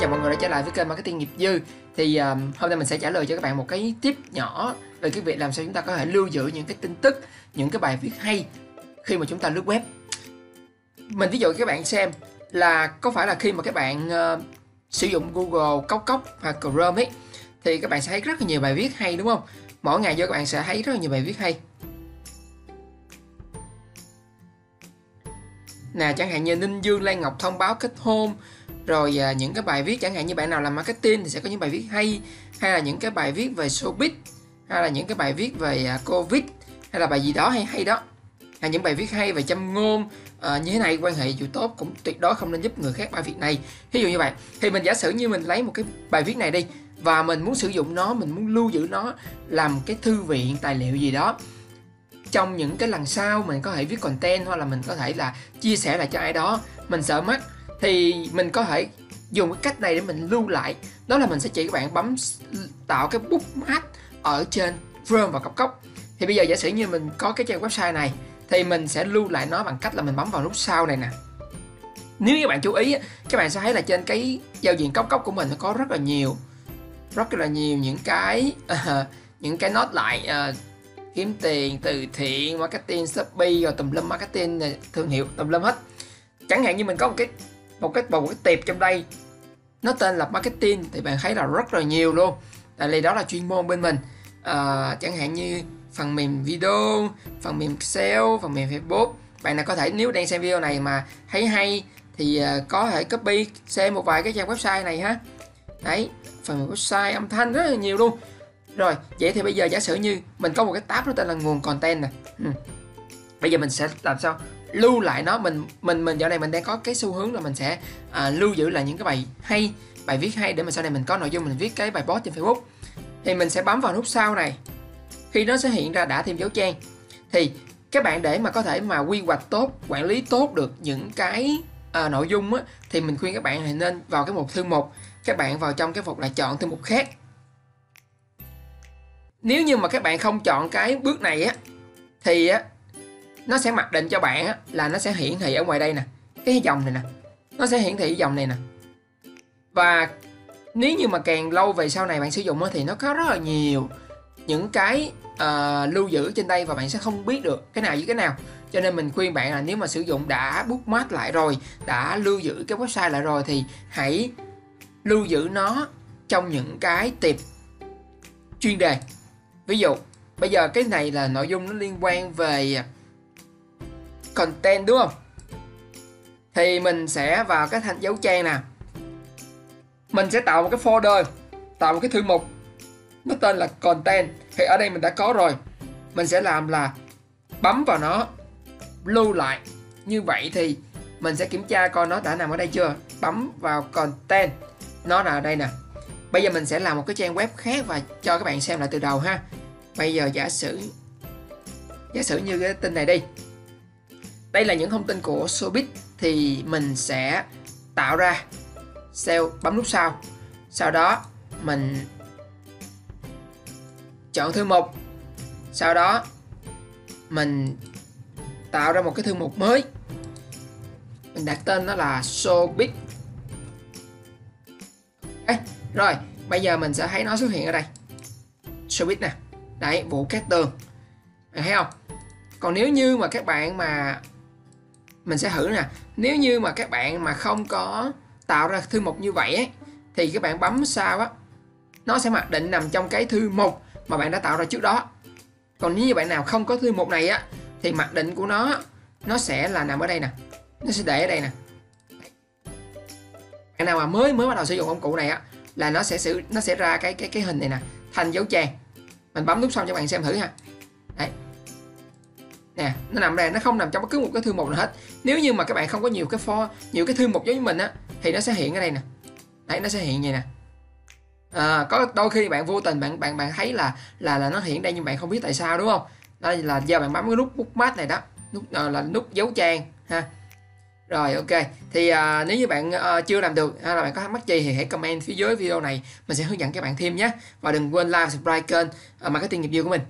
chào mọi người đã trở lại với kênh Marketing nghiệp dư. Thì um, hôm nay mình sẽ trả lời cho các bạn một cái tip nhỏ Về cái việc làm sao chúng ta có thể lưu giữ những cái tin tức Những cái bài viết hay khi mà chúng ta lướt web. Mình ví dụ các bạn xem là có phải là khi mà các bạn uh, sử dụng Google Cốc Cốc hoặc Chrome ấy Thì các bạn sẽ thấy rất là nhiều bài viết hay đúng không? Mỗi ngày vô các bạn sẽ thấy rất là nhiều bài viết hay. Nè chẳng hạn như Ninh Dương Lan Ngọc thông báo kết hôn. Rồi à, những cái bài viết chẳng hạn như bạn nào làm marketing thì sẽ có những bài viết hay. Hay là những cái bài viết về showbiz hay là những cái bài viết về à, covid hay là bài gì đó hay hay đó. Hay những bài viết hay về châm ngôn à, như thế này quan hệ dù tốt cũng tuyệt đối không nên giúp người khác bài viết này. Ví dụ như vậy thì mình giả sử như mình lấy một cái bài viết này đi và mình muốn sử dụng nó mình muốn lưu giữ nó làm cái thư viện tài liệu gì đó trong những cái lần sau mình có thể viết content hoặc là mình có thể là chia sẻ lại cho ai đó mình sợ mất thì mình có thể dùng cái cách này để mình lưu lại. Đó là mình sẽ chỉ các bạn bấm tạo cái bookmark ở trên Chrome và Cốc Cốc. Thì bây giờ giả sử như mình có cái trang website này thì mình sẽ lưu lại nó bằng cách là mình bấm vào nút sau này nè. Nếu các bạn chú ý các bạn sẽ thấy là trên cái giao diện Cốc Cốc của mình nó có rất là nhiều rất là nhiều những cái uh, những cái nốt lại uh, kiếm tiền từ thiện marketing shopee rồi tùm lum marketing thương hiệu tùm lum hết. Chẳng hạn như mình có một cái một cái một cái tiệp trong đây nó tên là marketing thì bạn thấy là rất là nhiều luôn. Tại vì đó là chuyên môn bên mình. À, chẳng hạn như phần mềm video phần mềm Excel phần mềm Facebook. Bạn nào có thể nếu đang xem video này mà thấy hay thì ờ, có thể copy xem một vài cái trang website này ha. Đấy phần mềm website âm thanh rất là nhiều luôn rồi vậy thì bây giờ giả sử như mình có một cái tab nó tên là nguồn content nè. Ừ. bây giờ mình sẽ làm sao? Lưu lại nó mình mình mình dạo này mình đang có cái xu hướng là mình sẽ à, lưu giữ lại những cái bài hay bài viết hay để mà sau này mình có nội dung mình viết cái bài post trên Facebook. Thì mình sẽ bấm vào nút sau này. Khi nó sẽ hiện ra đã thêm dấu trang. Thì các bạn để mà có thể mà quy hoạch tốt quản lý tốt được những cái à, nội dung á, thì mình khuyên các bạn là nên vào cái mục thư mục các bạn vào trong cái mục là chọn thư mục khác nếu như mà các bạn không chọn cái bước này á thì á nó sẽ mặc định cho bạn á là nó sẽ hiển thị ở ngoài đây nè cái dòng này nè nó sẽ hiển thị dòng này nè. Và nếu như mà càng lâu về sau này bạn sử dụng á thì nó có rất là nhiều những cái uh, lưu giữ trên đây và bạn sẽ không biết được cái nào với cái nào. Cho nên mình khuyên bạn là nếu mà sử dụng đã bookmark lại rồi đã lưu giữ cái website lại rồi thì hãy lưu giữ nó trong những cái tiệp chuyên đề ví dụ, bây giờ cái này là nội dung nó liên quan về content, đúng không? Thì mình sẽ vào cái thanh dấu trang nè. Mình sẽ tạo một cái folder, tạo một cái thư mục. Nó tên là content. Thì ở đây mình đã có rồi. Mình sẽ làm là bấm vào nó, lưu lại. Như vậy thì mình sẽ kiểm tra coi nó đã nằm ở đây chưa. Bấm vào content. Nó là ở đây nè. Bây giờ mình sẽ làm một cái trang web khác và cho các bạn xem lại từ đầu ha bây giờ giả sử giả sử như cái tin này đi. Đây là những thông tin của showbiz thì mình sẽ tạo ra sale bấm nút sau. Sau đó mình chọn thư mục. Sau đó mình tạo ra một cái thư mục mới. Mình đặt tên nó là showbiz. Okay. rồi, bây giờ mình sẽ thấy nó xuất hiện ở đây. Showbiz nè đấy vụ cát tường. Bạn thấy không? Còn nếu như mà các bạn mà mình sẽ thử nè. Nếu như mà các bạn mà không có tạo ra thư mục như vậy ấy, thì các bạn bấm sao á nó sẽ mặc định nằm trong cái thư mục mà bạn đã tạo ra trước đó. Còn nếu như bạn nào không có thư mục này á thì mặc định của nó nó sẽ là nằm ở đây nè. Nó sẽ để ở đây nè. Bạn nào mà mới mới bắt đầu sử dụng công cụ này á là nó sẽ sử nó sẽ ra cái cái cái hình này nè. Thành dấu trang mình bấm nút xong cho bạn xem thử ha đấy. Nè nó nằm đây nó không nằm trong bất cứ một cái thư mục nào hết. Nếu như mà các bạn không có nhiều cái for nhiều cái thư mục giống như mình á thì nó sẽ hiện ở đây nè. Đấy nó sẽ hiện vậy nè. À, có đôi khi bạn vô tình bạn bạn bạn thấy là là là nó hiện đây nhưng bạn không biết tại sao đúng không? Đây là do bạn bấm cái nút bookmark này đó. Nút uh, là nút dấu trang ha rồi ok. Thì à, nếu như bạn à, chưa làm được hay là bạn có thắc mắc gì thì hãy comment phía dưới video này. Mình sẽ hướng dẫn các bạn thêm nhé. Và đừng quên like subscribe kênh à, marketing nghiệp dư của mình.